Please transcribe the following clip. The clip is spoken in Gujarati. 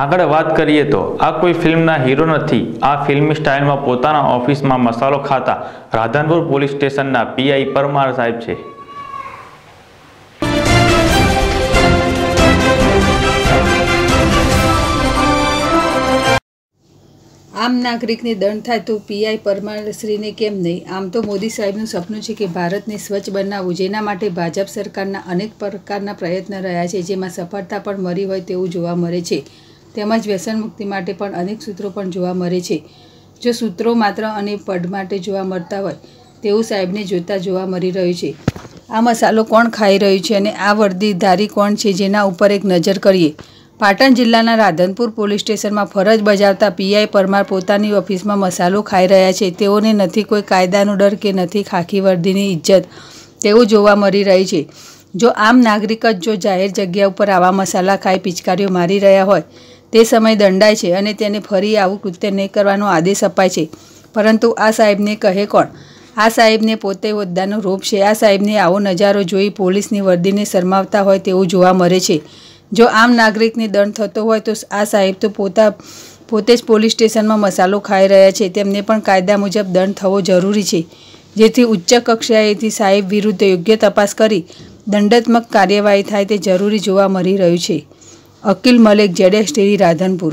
આગળ વાત કરીએ તો, આ કોઈ ફિલ્મના હીરો નથી. આ ફિલ્મી સ્ટાઇલમાં પોતાના ઓફિસમાં મસાલો ખાતા રાધનપુર પોલીસ સ્ટેશનના પીઆઈ પરમાર સાહેબ છે. આમ નાગરિકને દંડ થાય તો પીઆઈ પરમારશ્રીને કેમ નહીં? આમ તો મોદી સાહેબનું સપનું છે કે ભારતને સ્વચ્છ બનાવવું, જેના માટે ભાજપ સરકારના અનેક પ્રકારના પ્રયત્ન રહ્યા છે, જેમાં સફળતા પણ મળી હોય તેવું જોવા મળે છે. તેમજ વ્યસન મુક્તિ માટે પણ અનેક સૂત્રો પણ જોવા મળે છે. જો સૂત્રો માત્ર અને પડ માટે જોવા મળતા હોય, તેવું સાહેબને જોતા જોવા મળી રહ્યું છે. આ મસાલો કોણ ખાઈ રહ્યું છે અને આ વર્દીધારી કોણ છે જેના ઉપર એક નજર કરીએ? પાટણ જિલ્લાના રાધનપુર પોલીસ સ્ટેશનમાં ફરજ બજાવતા પીઆઈ પરમાર પોતાની ઓફિસમાં મસાલો ખાઈ રહ્યા છે. તેઓને નથી કોઈ કાયદાનો ડર કે નથી ખાખી વર્દીની ઇજ્જત તેવું જોવા મળી રહી છે. જો આમ નાગરિક જ જો જાહેર જગ્યા ઉપર આવા મસાલા ખાઈ પિચકારીઓ મારી રહ્યા હોય તે સમય દંડાય છે અને તેને ફરી આવું કૃત્ય નહીં કરવાનો આદેશ અપાય છે. પરંતુ આ સાહેબને કહે કોણ? આ સાહેબને પોતે હોદ્દાનો રૂપ છે. આ સાહેબને આવો નજારો જોઈ પોલીસની વર્દીને શરમાવતા હોય તેવું જોવા મળે છે. જો આમ નાગરિકને દંડ થતો હોય તો આ સાહેબ તો પોતા, પોતે જ પોલીસ સ્ટેશનમાં મસાલો ખાઈ રહ્યા છે. તેમને પણ કાયદા મુજબ દંડ થવો જરૂરી છે. જેથી ઉચ્ચ કક્ષાએથી સાહેબ વિરુદ્ધ યોગ્ય તપાસ કરી દંડાત્મક કાર્યવાહી થાય તે જરૂરી જોવા મળી રહ્યું છે. અકિલ મલિક જેડેશ ટીવી રાધનપુર.